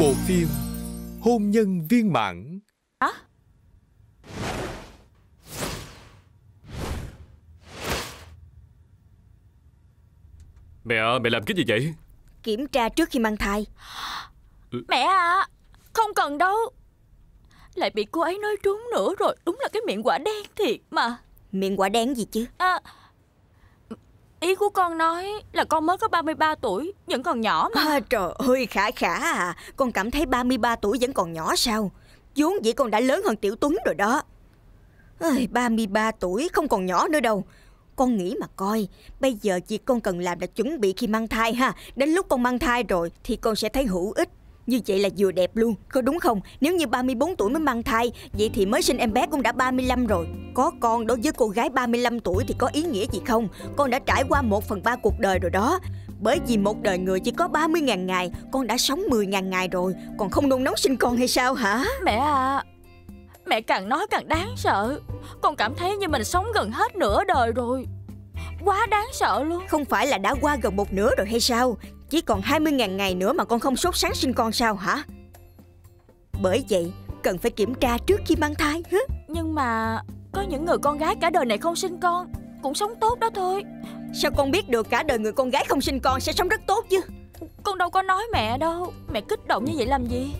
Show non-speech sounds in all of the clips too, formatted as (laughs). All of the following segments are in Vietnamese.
Bộ phim Hôn nhân viên mãn. Hả? Mẹ, mẹ làm cái gì vậy? Kiểm tra trước khi mang thai. Mẹ à Không cần đâu. Lại bị cô ấy nói trúng nữa rồi Đúng là cái miệng quả đen thiệt mà. Miệng quả đen gì chứ? À, Ý của con nói là con mới có 33 tuổi Vẫn còn nhỏ mà. À, Trời ơi khả khả à. Con cảm thấy 33 tuổi vẫn còn nhỏ sao? Vốn dĩ con đã lớn hơn Tiểu Tuấn rồi đó. Ôi, 33 tuổi không còn nhỏ nữa đâu. Con nghĩ mà coi Bây giờ việc con cần làm là chuẩn bị khi mang thai ha. Đến lúc con mang thai rồi Thì con sẽ thấy hữu ích như vậy là vừa đẹp luôn, có đúng không? Nếu như 34 tuổi mới mang thai, vậy thì mới sinh em bé cũng đã 35 rồi. Có con đối với cô gái 35 tuổi thì có ý nghĩa gì không? Con đã trải qua 1 phần 3 cuộc đời rồi đó. Bởi vì một đời người chỉ có 30.000 ngày, con đã sống 10.000 ngày rồi. Còn không nôn nóng sinh con hay sao hả? Mẹ à, mẹ càng nói càng đáng sợ. Con cảm thấy như mình sống gần hết nửa đời rồi. Quá đáng sợ luôn Không phải là đã qua gần một nửa rồi hay sao Chỉ còn 20.000 ngày nữa mà con không sốt sáng sinh con sao hả? Bởi vậy cần phải kiểm tra trước khi mang thai hứ? Nhưng mà có những người con gái cả đời này không sinh con Cũng sống tốt đó thôi. Sao con biết được cả đời người con gái không sinh con sẽ sống rất tốt chứ? Con đâu có nói mẹ đâu. Mẹ kích động như vậy làm gì?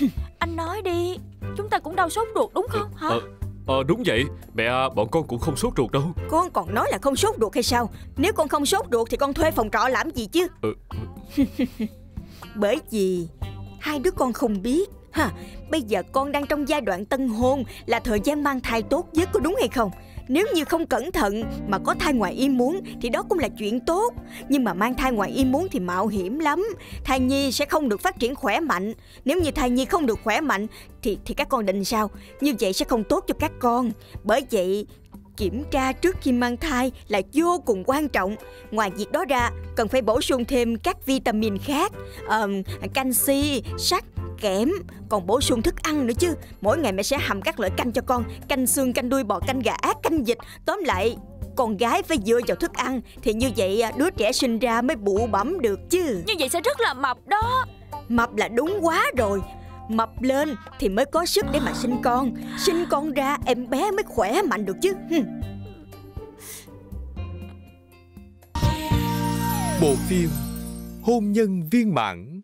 (laughs) Anh nói đi Chúng ta cũng đau sốt ruột đúng không? Hả? ờ, Ờ đúng vậy. Mẹ bọn con cũng không sốt ruột đâu. Con còn nói là không sốt ruột hay sao? Nếu con không sốt ruột thì con thuê phòng trọ làm gì chứ? Ừ. (laughs) Bởi vì Hai đứa con không biết ha, Bây giờ con đang trong giai đoạn tân hôn Là thời gian mang thai tốt nhất có đúng hay không nếu như không cẩn thận mà có thai ngoài ý muốn thì đó cũng là chuyện tốt. Nhưng mà mang thai ngoài ý muốn thì mạo hiểm lắm. Thai nhi sẽ không được phát triển khỏe mạnh. Nếu như thai nhi không được khỏe mạnh thì thì các con định sao? Như vậy sẽ không tốt cho các con. Bởi vậy kiểm tra trước khi mang thai là vô cùng quan trọng. Ngoài việc đó ra, cần phải bổ sung thêm các vitamin khác, um, canxi, sắt, kẽm Còn bổ sung thức ăn nữa chứ. Mỗi ngày mẹ sẽ hầm các loại canh cho con Canh xương, canh đuôi bò, canh gà ác, canh vịt. Tóm lại con gái phải dựa vào thức ăn Thì như vậy à, đứa trẻ sinh ra mới bụ bẩm được chứ. Như vậy sẽ rất là mập đó. Mập là đúng quá rồi Mập lên thì mới có sức để mà sinh con. Sinh con ra em bé mới khỏe mạnh được chứ. Bộ phim Hôn nhân viên mãn